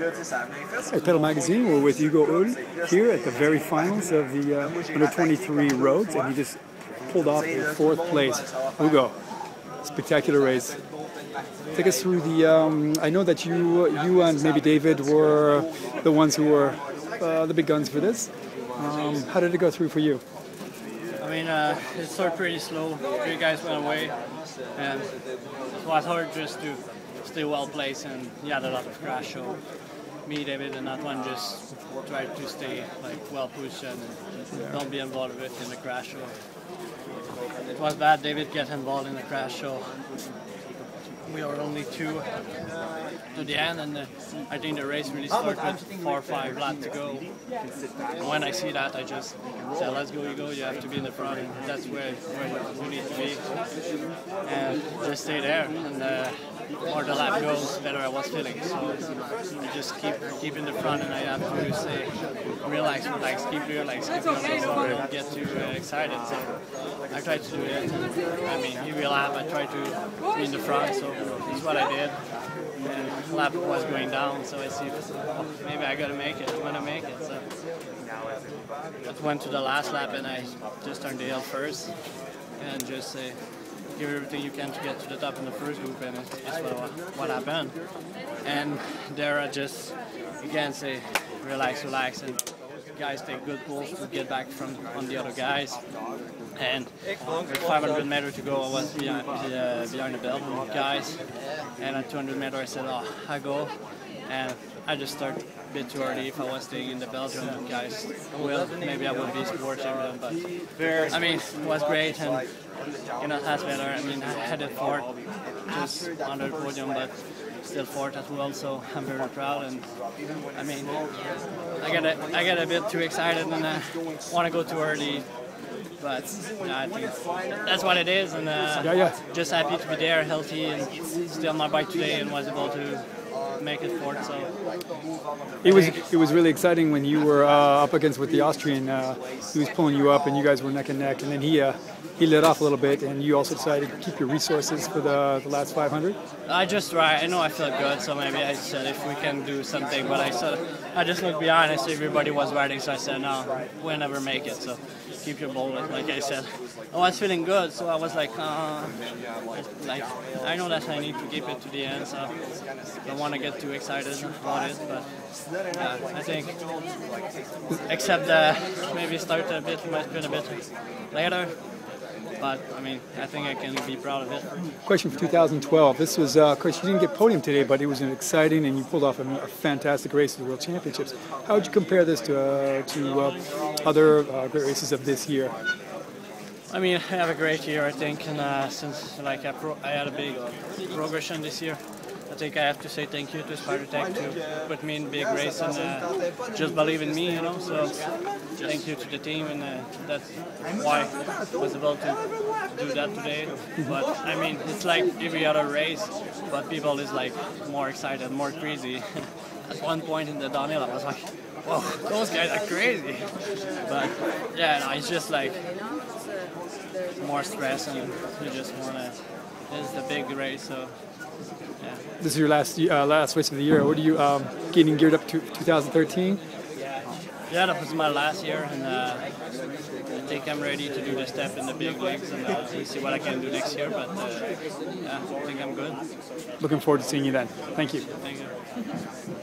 At Pedal Magazine, we're with Hugo Houle here at the very finals of the uh, under 23 roads, and he just pulled off a fourth place. Hugo, spectacular race. Take us through the. Um, I know that you, you and maybe David were the ones who were uh, the big guns for this. Um, how did it go through for you? I mean, uh, it started pretty slow. Three guys went away, and it was hard just to stay well placed, and he had a lot of crash. So me, David, and that one just tried to stay like well pushed and don't be involved with in the crash. So it was bad. David get involved in the crash, so we are only two to the end, and uh, I think the race really started with four or five laps to go. And when I see that, I just say, "Let's go, you go! You have to be in the front, and that's where, where you need to be." And just stay there, and uh, more the lap goes, the better I was feeling. So I just keep keep in the front, and I have to say, relax, relax, keep relax, keep relax, so don't get too uh, excited. So I try to do it. I mean, you will have. I try to be in the front, so this is what I did. Lap was going down, so I see oh, maybe I gotta make it. I'm gonna make it. So I went to the last lap, and I just turned the hill first, and just say. give everything you can to get to the top in the first group, and it's, it's what, what happened. And there, I just again say, relax, relax, and guys take good pulls to get back from on the other guys. And with 500 meters to go, I was behind, uh, behind the belt with guys. And at 200 meters, I said, oh, I go. And I just started a bit too early. If I was staying in the Belgium guys, well, maybe I would be sport champion. But I mean, it was great, and you know, that's better. I mean, I had a fourth, just under the podium, but still fourth as well. So I'm very proud, and I mean, I get a, I get a bit too excited and I want to go too early. But yeah, I think that's what it is, and uh, Yeah, yeah. just happy to be there, healthy, and still on my bike today, and was able to make it fourth. So It was it was really exciting when you were uh, up against with the Austrian. Uh, he was pulling you up, and you guys were neck and neck. And then he uh, he let off a little bit, and you also decided to keep your resources for the, the last 500. I just try. I know I feel good, so maybe I said if we can do something. But I said I just looked behind. I saw everybody was riding, so I said no, we'll never make it. So your bullet, like I said. I was feeling good, so I was like, uh, like I know that I need to keep it to the end. So I don't want to get too excited about it, but yeah, I think except maybe start a bit might been a bit later. But I mean, I think I can be proud of it. Question for 2012. This was, uh, of course, you didn't get podium today, but it was an exciting, and you pulled off a, a fantastic race at the World Championships. How would you compare this to uh, to uh, other uh, great races of this year? I mean, I have a great year, I think, and uh, since like I, I had a big progression this year, I think I have to say thank you to Spidertech to put me in big race and uh, just believe in me, you know. So thank you to the team, and uh, that's why I was able to do that today. But I mean, it's like every other race, but people is like more excited, more crazy. At one point in the downhill, I was like, "Whoa, those guys are crazy!" But yeah, no, it's just like more stress, and you just wanna. It's the big race, so yeah. This is your last uh, last race of the year. What are you um, getting geared up to 2013? Yeah, that was my last year, and uh, I think I'm ready to do the step in the big leagues, and uh, see what I can do next year. But uh, yeah, I think I'm good. Looking forward to seeing you then. Thank you. Thank you.